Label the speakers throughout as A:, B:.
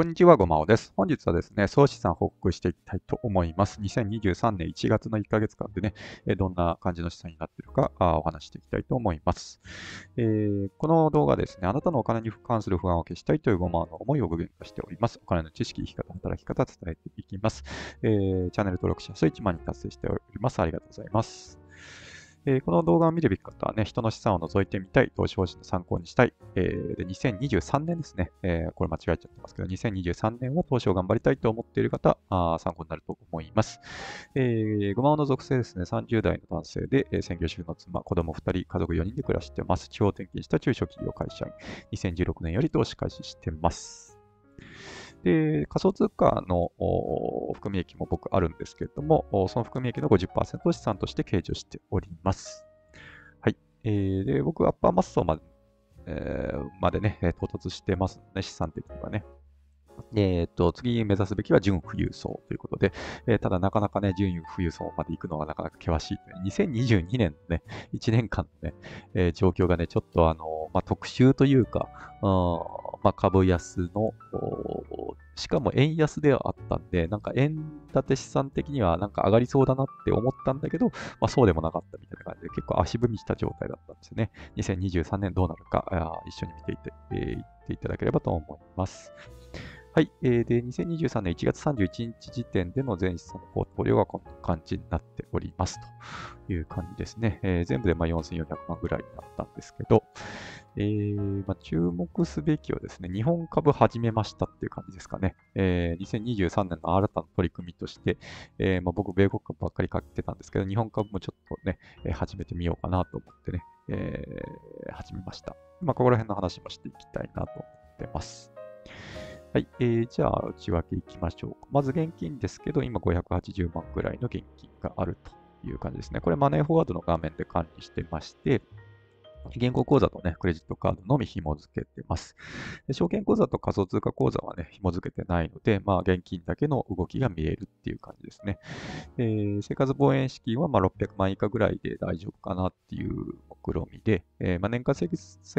A: こんにちは、ごまおです。本日はですね、総資産報告していきたいと思います。2023年1月の1ヶ月間でね、どんな感じの資産になっているかお話していきたいと思います、えー、この動画ですね、あなたのお金に関する不安を消したいというごまの思いを具現化しております。お金の知識、生き方、働き方、伝えていきます。えー、チャンネル登録者数1万人達成しております。ありがとうございます。えー、この動画を見るべき方はね、人の資産を覗いてみたい、投資方針の参考にしたい、えー、で2023年ですね、えー、これ間違えちゃってますけど、2023年は投資を頑張りたいと思っている方、あ参考になると思います。えー、ごまおの属性ですね、30代の男性で、えー、専業主婦の妻、子供2人、家族4人で暮らしてます。地方転勤した中小企業会社員、2016年より投資開始してます。で、仮想通貨の含み益も僕あるんですけれども、その含み益の50%を資産として計上しております。はい。えー、で、僕、アッパーマッソまで、えー、までね、到達してますね、資産的にはね。えっ、と、次目指すべきは準富裕層ということで、えー、ただなかなかね、準富裕層まで行くのはなかなか険しい。2022年のね、1年間のね、えー、状況がね、ちょっとあの、まあ、特集というか、まあ、株安の、しかも円安ではあったんで、なんか円建て資産的にはなんか上がりそうだなって思ったんだけど、まあ、そうでもなかったみたいな感じで、結構足踏みした状態だったんですよね。2023年どうなるか、一緒に見ていてえー、っていただければと思います。はい。えー、で、2023年1月31日時点での全資産のポートフォリオがこんな感じになっておりますという感じですね。えー、全部でま4400万ぐらいになったんですけど、えーまあ、注目すべきはですね、日本株始めましたっていう感じですかね。えー、2023年の新たな取り組みとして、えーまあ、僕、米国株ばっかり買ってたんですけど、日本株もちょっとね、始めてみようかなと思ってね、えー、始めました。まあ、ここら辺の話もしていきたいなと思ってます。はい。えー、じゃあ、内訳いきましょう。まず現金ですけど、今580万ぐらいの現金があるという感じですね。これマネーフォワードの画面で管理してまして、銀行口座とね、クレジットカードのみ紐付けてます。で証券口座と仮想通貨口座はね、紐付けてないので、まあ、現金だけの動きが見えるっていう感じですね。えー、生活防衛資金はま600万以下ぐらいで大丈夫かなっていう目論みで、えー、まあ、年間生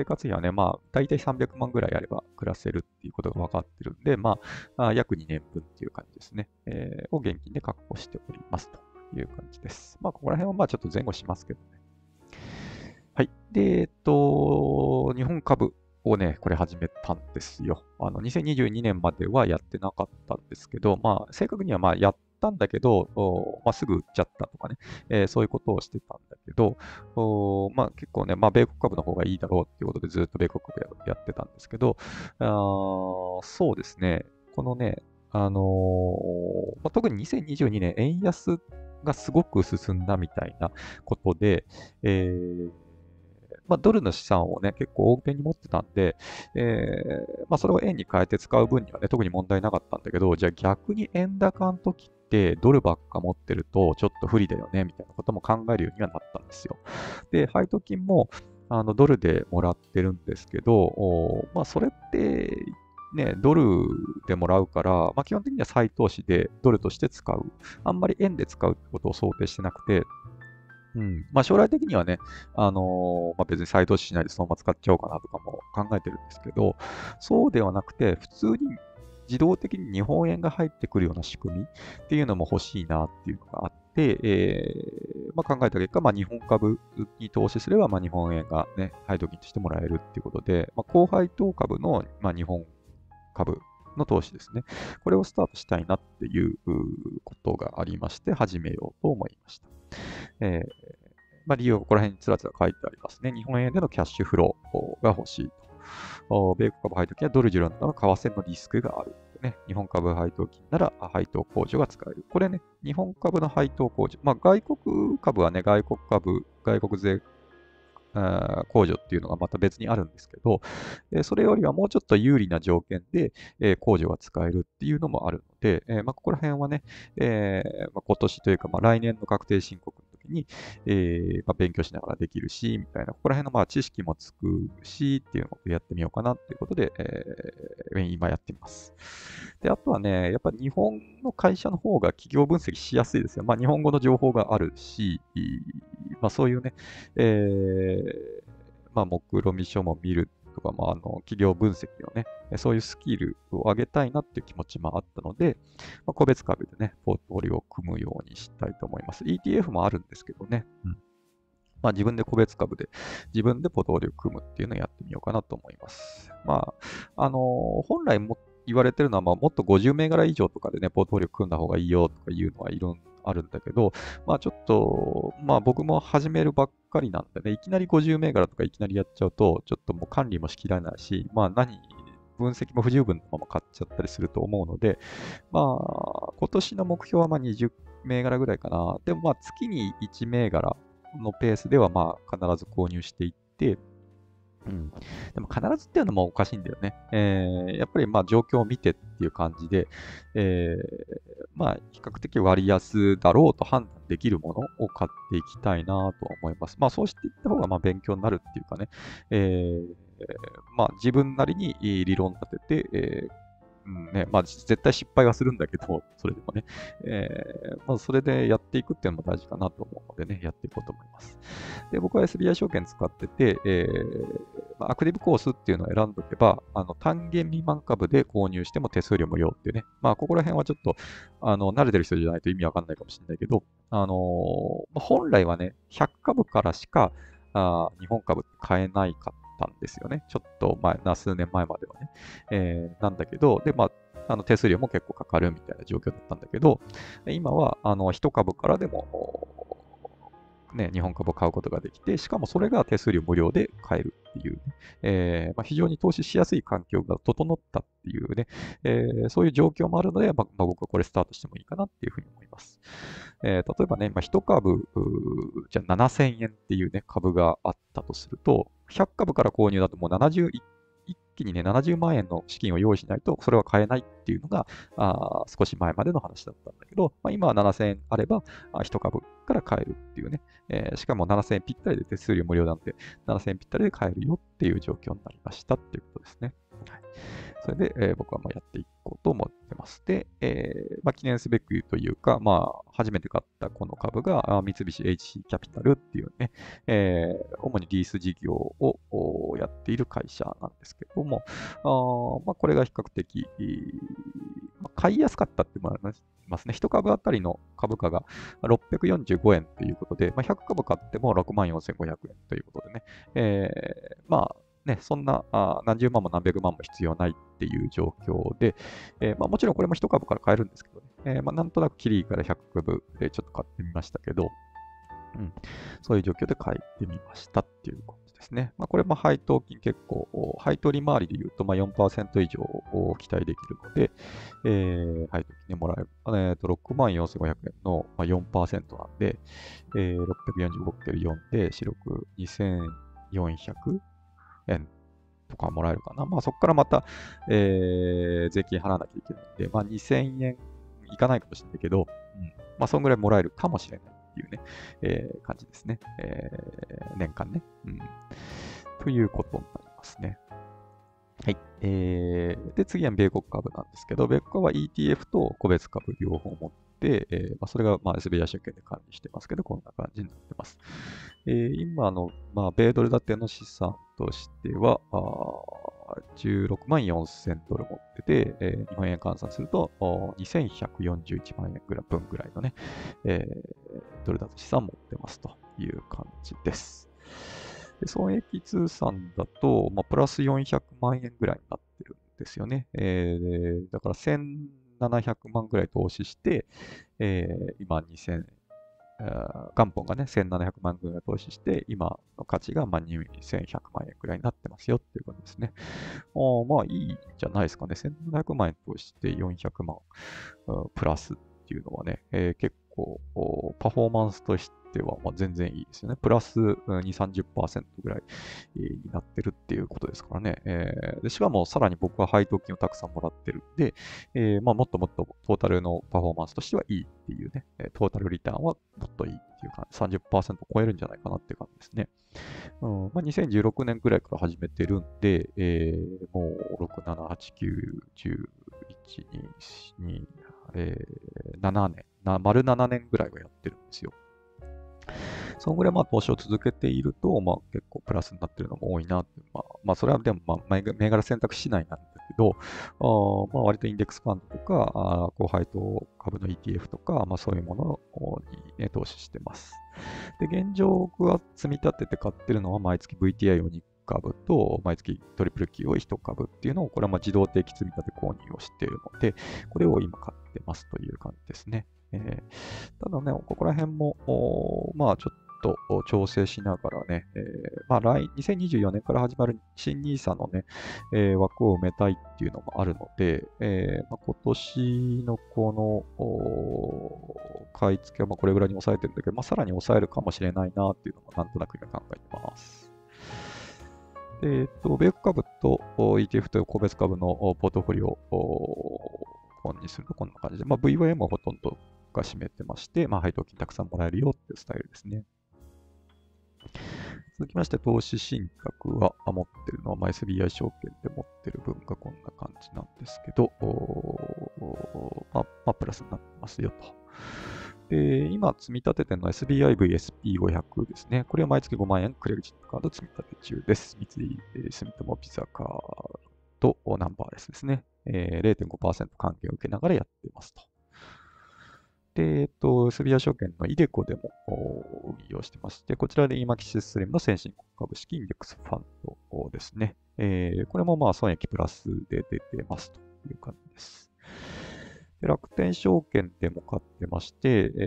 A: 活費はね、まあ、大体300万ぐらいあれば暮らせるっていうことが分かってるんで、まあ、約2年分っていう感じですね。えー、を現金で確保しておりますという感じです。まあ、ここら辺はまあちょっと前後しますけどね。はい。で、えっと、日本株をね、これ始めたんですよ。あの、2022年まではやってなかったんですけど、まあ、正確にはまあ、やったんだけど、まあ、すぐ売っちゃったとかね、えー、そういうことをしてたんだけど、まあ、結構ね、まあ、米国株の方がいいだろうっていうことでずっと米国株やってたんですけど、あそうですね、このね、あのー、まあ、特に2022年、円安がすごく進んだみたいなことで、えーまあ、ドルの資産をね、結構多めに持ってたんで、えー、まあ、それを円に変えて使う分にはね、特に問題なかったんだけど、じゃあ逆に円高の時って、ドルばっか持ってるとちょっと不利だよね、みたいなことも考えるようにはなったんですよ。で、配当金も、あの、ドルでもらってるんですけど、まあ、それって、ね、ドルでもらうから、まあ、基本的には再投資でドルとして使う。あんまり円で使うってことを想定してなくて、うん。まあ将来的にはね、あのー、まあ別に再投資しないでそのまま使っちゃおうかなとかも考えてるんですけど、そうではなくて、普通に自動的に日本円が入ってくるような仕組みっていうのも欲しいなっていうのがあって、えー、まあ、考えた結果、まあ、日本株に投資すれば、まあ、日本円がね、配当金としてもらえるっていうことで、まあ、高配当株の、まあ、日本株の投資ですね。これをスタートしたいなっていうことがありまして、始めようと思いました。えー、まあ、理由はここら辺につらつら書いてありますね。日本円でのキャッシュフローが欲しいと。米国株配当金はドルジュランドの為替のリスクがある。ね、日本株配当金なら配当控除が使える。これね、日本株の配当控除。まあ、外国株はね、外国株、外国税控除っていうのがまた別にあるんですけど、えそれよりはもうちょっと有利な条件で、え控除が使えるっていうのもあるので、えまあ、ここら辺はね、えまあ、今年というか、まあ、来年の確定申告のに、えまあ、勉強しながらできるし、みたいな、ここら辺のまあ知識もつくしっていうのをやってみようかなっていうことで、えー、今やってます。で、あとはね、やっぱ日本の会社の方が企業分析しやすいですよ。まあ、日本語の情報があるし、まあ、そういうね、えー、まあ、目論見書も見るとか、まあ、あの企業分析のね、そういうスキルを上げたいなっていう気持ちもあったので、まあ、個別株でね、ポートフォリオを組むようにしたいと思います。ETF もあるんですけどね。うんまあ、自分で個別株で自分でポートフォリオを組むっていうのをやってみようかなと思います。まあ、あのー、本来も言われてるのは、まあ、もっと50銘柄以上とかでね、ポートフォリオ組んだ方がいいよとかいうのはいるあるんだけど、まあちょっと、まあ僕も始めるばっかりなんでね、いきなり50銘柄とかいきなりやっちゃうと、ちょっともう管理もしきらないし、まあ何、分析も不十分のまま買っちゃったりすると思うので、まあ今年の目標はま20銘柄ぐらいかな。でもまあ月に1銘柄のペースではまあ必ず購入していって、うん、でも必ずっていうのもおかしいんだよね。えー、やっぱりまあ状況を見てっていう感じで、えー、まあ比較的割安だろうと判断できるものを買っていきたいなとは思います。まあそうしていった方がまあ勉強になるっていうかね、えー、まあ自分なりに理論立てて、えーうん。ね、まあ絶対失敗はするんだけど、それでもね、えー、まあそれでやっていくっていうのも大事かなと思うのでね、やっていこうと思います。で、僕は SBI 証券使ってて、えー、まあ、アクティブコースっていうのを選んどけば、あの単元未満株で購入しても手数料無料っていうね、まあここら辺はちょっと、あの、慣れてる人じゃないと意味わかんないかもしれないけど、あのー、本来はね、100株からしか、あ日本株買えないかたんですよね。ちょっと前、な数年前まではね。えー、なんだけど、で、まあ、あの手数料も結構かかるみたいな状況だったんだけど、今は、あの、一株からでも、ね、日本株を買うことができて、しかもそれが手数料無料で買えるっていう、ね、えー、まあ、非常に投資しやすい環境が整ったっていうね、えー、そういう状況もあるので、まあ、僕はこれスタートしてもいいかなっていうふうに思います。えー、例えばね、まあ、1株、じゃあ7000円っていうね、株があったとすると、100株から購入だともう71一気にね、70万円の資金を用意しないと、それは買えないっていうのが、あ少し前までの話だったんだけど、まあ、今は7000円あれば、1株から買えるっていうね、えー、しかも7000円ぴったりで手数料無料なので、7000円ぴったりで買えるよっていう状況になりましたっていうことですね。はい、それで、えー、僕はまあやっていこうと思ってます。で、えー、まあ、記念すべくというか、まあ、初めて買ったこの株が、三菱 HC キャピタルっていうね、えー、主にリース事業をやっている会社なんですけども、あまあ、これが比較的、買いやすかったってもありますね。1株あたりの株価が645円ということで、まあ、100株買っても64,500円ということでね、えー、まあ、ね、そんなあ何十万も何百万も必要ないっていう状況で、えー、まあ、もちろんこれも1株から買えるんですけどね、えー、まあ、なんとなくキリーから100株でちょっと買ってみましたけど、うん、そういう状況で買ってみましたっていう感じですね。まあ、これも配当金結構、配当利回りで言うとまあ4%以上を期待できるので、えー、配当金でもらえる。えー、と6万4500円の4%なんで、えー、645×4 で四六2400円とかもらえるかな。まあそこからまた、えー、税金払わなきゃいけないんで、まあ2000円いかないかもしれないけど、うん、まあそんぐらいもらえるかもしれないっていうね、えー、感じですね。えー、年間ね、うん。ということになりますね。はい。えー、で、次は米国株なんですけど、米国株は ETF と個別株両方持って、えーまあ、それが、まあ、SBI 証券で管理してますけど、こんな感じになってます。えー、今の、まあ、米ドル建ての資産としては、16万4000ドル持ってて、えー、日本円換算すると2141万円ぐらい分ぐらいのね、えー、ドル建て資産持ってますという感じです。で損益通算だと、まあ、プラス400万円ぐらいになってるんですよね。えー、だから1700万ぐらい投資して、えー、今2000、元本がね、1700万ぐらい投資して、今の価値がまあ2100万円ぐらいになってますよっていうことですね。あまあいいじゃないですかね。1700万円投資して400万プラスっていうのはね、えー、結構パフォーマンスとしては、全然いいですよね。プラス2、30%ぐらいになってるっていうことですからね。えー、でしかもさらに僕は配当金をたくさんもらってるんで、まあ、もっともっとトータルのパフォーマンスとしてはいいっていうね、トータルリターンはもっといいっていう感じ、30%超えるんじゃないかなっていう感じですね。うんまあ、2016年ぐらいから始めてるんで、えー、もう6、7、8、9、10、1、2、2、えー、7年、な丸7年ぐらいはやってるんですよ。そのぐらいまあ投資を続けていると、まあ結構プラスになってるのも多いなって、まあ、まあそれはでもまあ銘柄選択しないなんだけど、あまあ割とインデックスファンドとか、あ高配当株の ETF とか、まあそういうものに、ね、投資してます。で、現状僕は積み立てて買ってるのは毎月 VTI を2株と毎月トリプル Q を1株っていうのを、これはま自動定期積み立て購入をしているので、これを今買ってますという感じですね。えー、ただね、ここら辺も、まあちょっと調整しながらね、えー、まあ来、2024年から始まる新 NISA のね、えー、枠を埋めたいっていうのもあるので、えーまあ、今年のこの買い付けはまあこれぐらいに抑えてるんだけど、まあ、さらに抑えるかもしれないなっていうのもなんとなく今考えてます。えっ、ー、と、米国株と ETF という個別株のポートフォリオを本にするとこんな感じで、まあ、VOM はほとんどが占めてまして、まあ、配当金たくさんもらえるよっていうスタイルですね。続きまして、投資信託は持ってるのは、まあ、SBI 証券で持ってる分がこんな感じなんですけど、まあ、まあ、プラスになってますよと。で、今積み立ててるのは SBIVSP500 ですね。これは毎月5万円クレジットカード積み立て中です。三井住友ピザカードナンバーレスですね。えー、0.5%還元を受けながらやってますと。で、えっと、スビア証券のイデコでも運用してまして、こちらで今、キシスリムの先進国株式インデックスファンドですね。えー、これもまあ損益プラスで出てますという感じです。で楽天証券でも買ってまして、え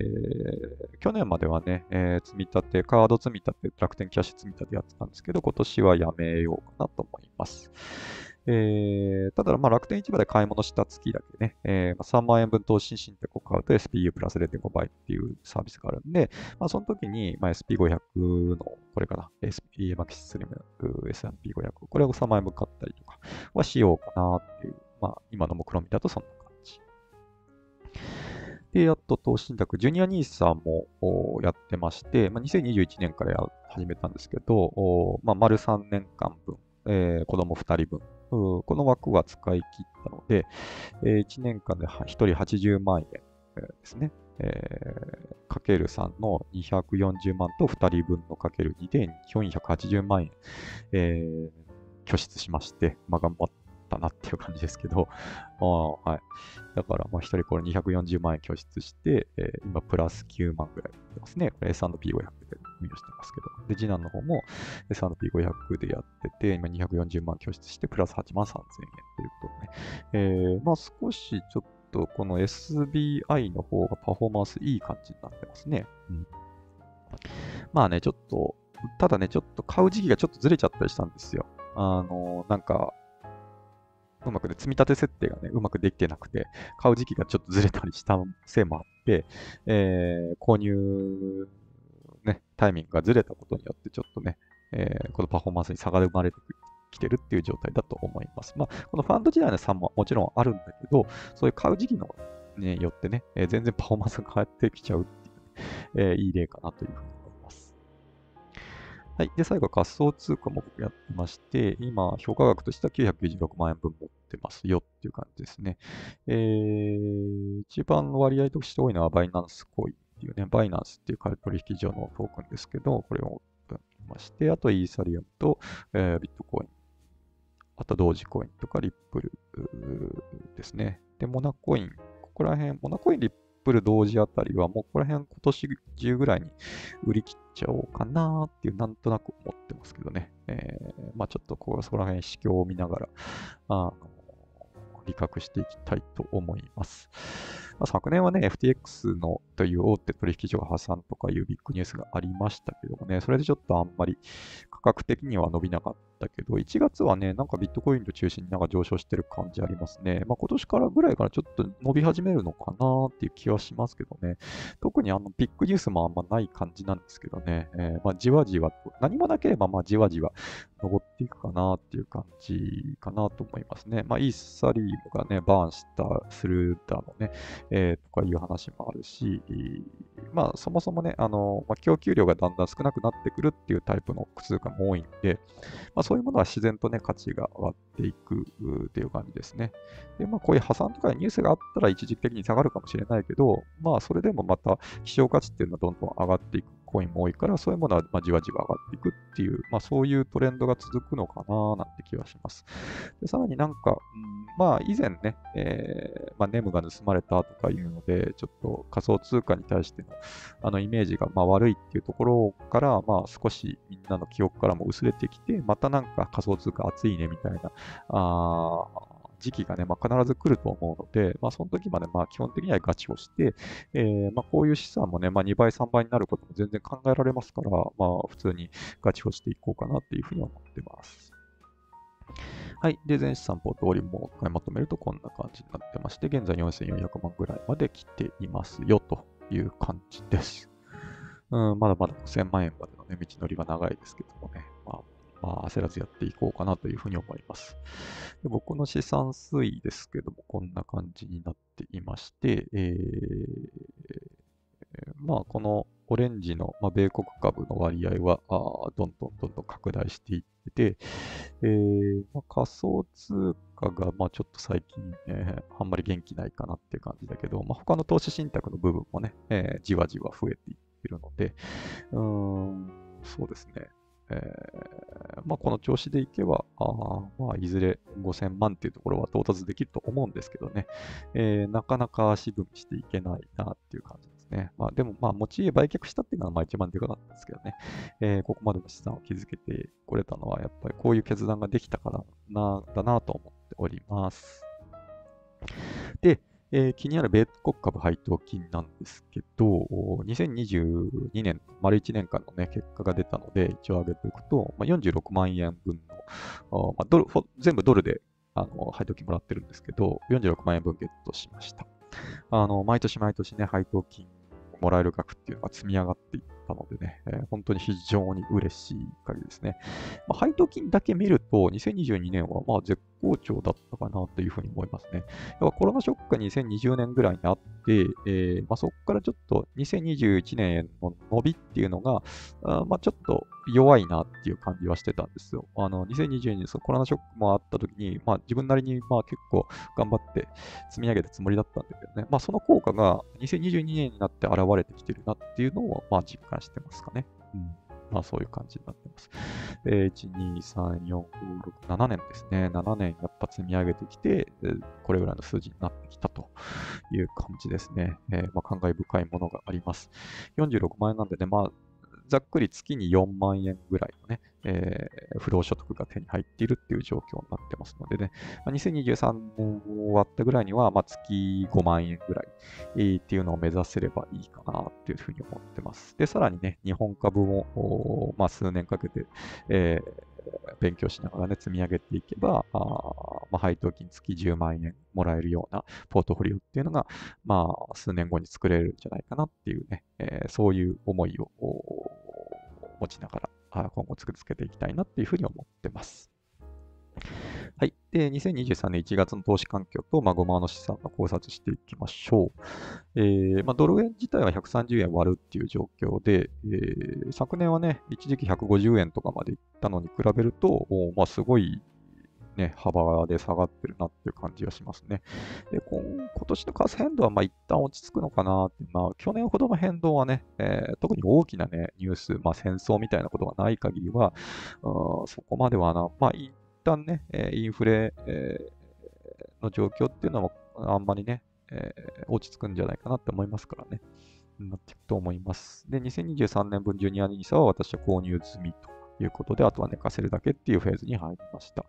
A: ー、去年まではね、えー、積み立て、カード積み立て、楽天キャッシュ積み立てやってたんですけど、今年はやめようかなと思います。えー、ただ、まあ、楽天市場で買い物した月だけね、えーまあ、3万円分投資信託を買うと SPU プラス0.5倍っていうサービスがあるんで、まあ、その時に、まあ、SP500 の、これかな、SP マキシスリム S&P500、これを3万円分買ったりとかはしようかなっていう、まあ、今の目論見みだとそんな感じ。で、あと投資信託、ジュニアニーサもやってまして、まあ、2021年から始めたんですけど、まあ、丸3年間分、えー、子供2人分この枠は使い切ったので、え1年間で1人80万円ですね。かける3の240万と2人分のかける2で480万円、えー、拠出しまして、まあ、頑張ったなっていう感じですけど、あはい。だから、まあ、1人これ240万円拠出して、えー、今プラス9万ぐらいってますね。これ S&P500 で運用してますけど。で、次男の方も S&P500 でやってて、今240万拠出して、プラス8万3000円ということでね。えー、まあ少しちょっとこの SBI の方がパフォーマンスいい感じになってますね。うん、まあね、ちょっと、ただね、ちょっと買う時期がちょっとずれちゃったりしたんですよ。あの、なんか、うまくね、積み立て設定がね、うまくできてなくて、買う時期がちょっとずれたりしたせいもあって、えー、購入、ね、タイミングがずれたことによって、ちょっとね、えー、このパフォーマンスに差が生まれてきてるっていう状態だと思います。まあ、このファンド時代の差ももちろんあるんだけど、そういう買う時期の、ね、よってね、えー、全然パフォーマンスが変わってきちゃうっていう、えー、いい例かなというふうに思いますはい。で、最後、仮想通貨も僕やってまして、今、評価額としては996万円分持ってますよっていう感じですね。えー、一番割合として多いのはバイナンスコインっていうね、バイナンスっていう取引所のトークンですけど、これを持ってまして、あとイーサリアムと、えー、ビットコイン、あと同時コインとかリップルですね。で、モナコイン、ここら辺、モナコイン、リップル同時あたりは、もうここら辺今年中ぐらいに売り切っちゃおうかなっていう、なんとなく思ってますけどね。えー、まあちょっとここそこら辺、市況を見ながら、あ、理覚していきたいと思います。まあ、昨年はね、FTX のという大手取引所が破産とかいうビッグニュースがありましたけどもね、それでちょっとあんまり価格的には伸びなかったけど、1月はね、なんかビットコインと中心になんか上昇してる感じありますね。まあ今年からぐらいからちょっと伸び始めるのかなっていう気はしますけどね。特にあのビッグニュースもあんまない感じなんですけどね。えー、まあじわじわと、何もなければまあじわじわ登っていくかなっていう感じかなと思いますね。まあイーサリームがね、バーンした、するだのね、えー、とかいう話もあるし、まあそもそもね、あの、まあ、供給量がだんだん少なくなってくるっていうタイプの通貨も多いんで、まあそういうものは自然とね、価値が上がっていくっていう感じですね。で、まあこういう破産とかニュースがあったら一時的に下がるかもしれないけど、まあそれでもまた希少価値っていうのはどんどん上がっていくコインも多いから、そういうものはまじわじわ上がっていくっていう、まあ、そういうトレンドが続くのかななんて気がします。でさらになんか、うん、まあ以前ね、えー、まあ、ネムが盗まれたとかいうので、ちょっと仮想通貨に対してのあのイメージがま悪いっていうところから、まあ少しみんなの記憶からも薄れてきて、またなんか仮想通貨熱いねみたいな、あ時期がね、まあ、必ず来ると思うので、まあ、その時までまあ基本的にはガチをして、えー、まあ、こういう資産もね、まあ、2倍、3倍になることも全然考えられますから、まあ、普通にガチをしていこうかなっていうふうに思ってます。はい。で、全資産ポートフォリオもう一回まとめるとこんな感じになってまして、現在4400万ぐらいまで来ていますよという感じです。うん、まだまだ5000万円までの、ね、道のりは長いですけどもね、まあ、焦らずやっていこうかなというふうに思います。で僕の資産推移ですけども、こんな感じになっていまして、えー、まあ、このオレンジの、まあ、米国株の割合はあどんどんどんどん拡大していってて、えーまあ、仮想通貨が、まあ、ちょっと最近、えー、あんまり元気ないかなっていう感じだけど、まあ、他の投資信託の部分もね、えー、じわじわ増えていってるので、うん、そうですね。えー、まあ、この調子でいけば、あまあ、いずれ5000万っていうところは到達できると思うんですけどね、えー、なかなか足踏みしていけないなっていう感じですね。まあ、でも、まあ、持ち家売却したっていうのはまあ一番でかかったんですけどね、えー、ここまでの資産を築けてこれたのは、やっぱりこういう決断ができたからな、だなと思っております。で、えー、気になる米国株配当金なんですけど、2022年、丸1年間の、ね、結果が出たので、一応上げていくと、まあ、46万円分の、まあ、ドル全部ドルであの配当金もらってるんですけど、46万円分ゲットしました。あの毎年毎年ね、配当金もらえる額っていうのが積み上がっていったのでね、えー、本当に非常に嬉しい限りですね。まあ、配当金だけ見ると、2022年はまあ絶好調だったかなというふうに思いますね。やっコロナショックが2020年ぐらいにあって、えー、まあ、そこからちょっと2021年の伸びっていうのが、あまあ、ちょっと弱いなっていう感じはしてたんですよ。あの2020年そコロナショックもあった時に、まあ、自分なりにまあ結構頑張って積み上げたつもりだったんだけどね、まあ、その効果が2022年になって現れてきてるなっていうのをまあ実感してますかね。うんまあそういう感じになってます。えー、1、2、3、4、5、6、7年ですね。7年やっぱ積み上げてきて、これぐらいの数字になってきたという感じですね。えー、まあ、感慨深いものがあります。46万円なんでね、まあざっくり月に4万円ぐらいのね、えー、不労所得が手に入っているっていう状況になってますのでね、まあ、2023年終わったぐらいには、まあ、月5万円ぐらい、えー、っていうのを目指せればいいかなっていうふうに思ってます。で、さらにね、日本株も、まあ、数年かけて、えー、勉強しながらね、積み上げていけば、あまあ、配当金月10万円もらえるようなポートフォリオっていうのが、まあ、数年後に作れるんじゃないかなっていうね、えー、そういう思いを持ちながら、今後続けていきたいなっていうふうに思ってます。はい。で、2023年1月の投資環境と、まあ、5万の資産の考察していきましょう。えー、まあ、ドル円自体は130円割るっていう状況で、えー、昨年はね、一時期150円とかまでいったのに比べると、まあ、すごいね、幅で下がってるなっていう感じがしますね。で今年の為替変動はまあ一旦落ち着くのかなって、まあ、去年ほどの変動はね、えー、特に大きな、ね、ニュース、まあ、戦争みたいなことがない限りは、そこまではな、まあ、旦ね、インフレ、の状況っていうのはあんまりね、落ち着くんじゃないかなって思いますからね。なっていくと思います。で、2023年分ジュニアニーサは私は購入済みということで、あとは寝かせるだけっていうフェーズに入りました。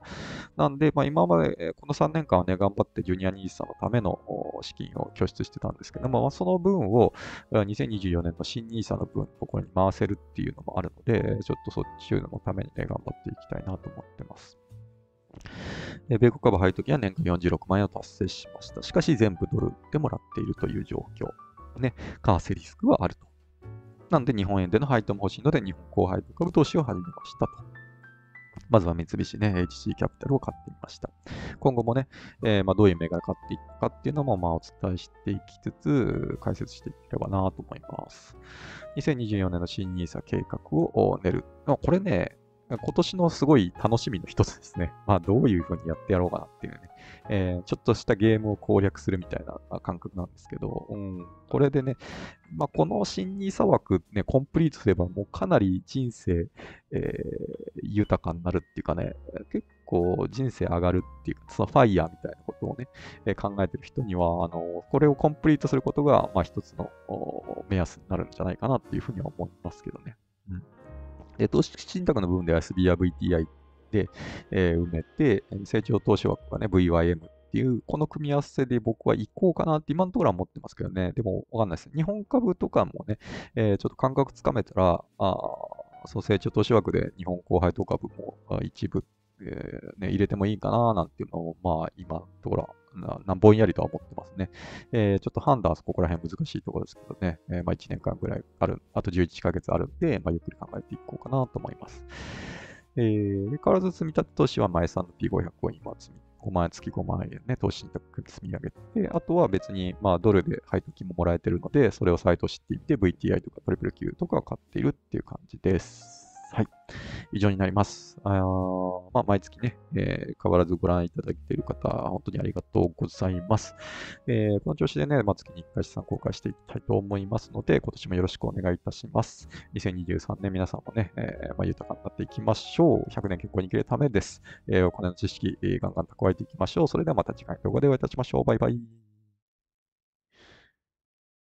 A: なんで、まあ、今まで、この3年間はね、頑張ってジュニアニーサのための資金を拠出してたんですけども、まあ、その分を2024年の新ニーサの分のとこに回せるっていうのもあるので、ちょっとそっちのためにね、頑張っていきたいなと思ってます。米国株配当金は年間46万円を達成しました。しかし全部ドルでもらっているという状況。ね、為替リスクはあると。なんで日本円での配当も欲しいので日本高配当株投資を始めましたと。まずは三菱ね、HC キャピタルを買ってみました。今後もね、えー、まあ、どういう銘柄買っていくかっていうのもまあお伝えしていきつつ、解説していければなと思います。2024年の新 NISA 計画を練る。これね、今年のすごい楽しみの一つですね。まあ、どういう風にやってやろうかなっていうね、えー、ちょっとしたゲームを攻略するみたいな感覚なんですけど、うん、これでね、まあ、この新ニーサ枠ね、コンプリートすればもうかなり人生、えー、豊かになるっていうかね、結構人生上がるっていうか、そのファイヤーみたいなことをね、えー、考えてる人には、あの、これをコンプリートすることが、まあ一つの目安になるんじゃないかなっていうふうには思いますけどね。で、投資信託の部分では SB や VTI で、えー、埋めて、成長投資枠がね、VYM っていう、この組み合わせで僕は行こうかなって今のところは思ってますけどね。でもわかんないです。日本株とかもね、えー、ちょっと感覚つかめたら、あそう成長投資枠で日本後輩と株も一部、えーね、入れてもいいかななんていうのを、まあ今のところはなぼんやりとは思ってますね。えー、ちょっと判断はここら辺難しいところですけどね、えー、まあ1年間ぐらいある、あと11ヶ月あるんで、まあゆっくり考えていこうかなと思います。えー、変わらず積み立て投資は前3の P500 を今積み5万円、月5万円ね、投資信託積み上げて、あとは別に、まあ、ドルで配当金ももらえてるので、それをサイト知っていて、VTI とかトリプル Q とかを買っているっていう感じです。はい。以上になります。あまあ、毎月ね、えー、変わらずご覧いただいている方、本当にありがとうございます。えー、この調子でね、まあ、月に1回資産公開していきたいと思いますので、今年もよろしくお願いいたします。2023年皆さんもね、えー、まあ、豊かになっていきましょう。100年結婚に生きるためです。えお金の知識、ガンガン蓄えていきましょう。それではまた次回の動画でお会いいたしましょう。バイバイ。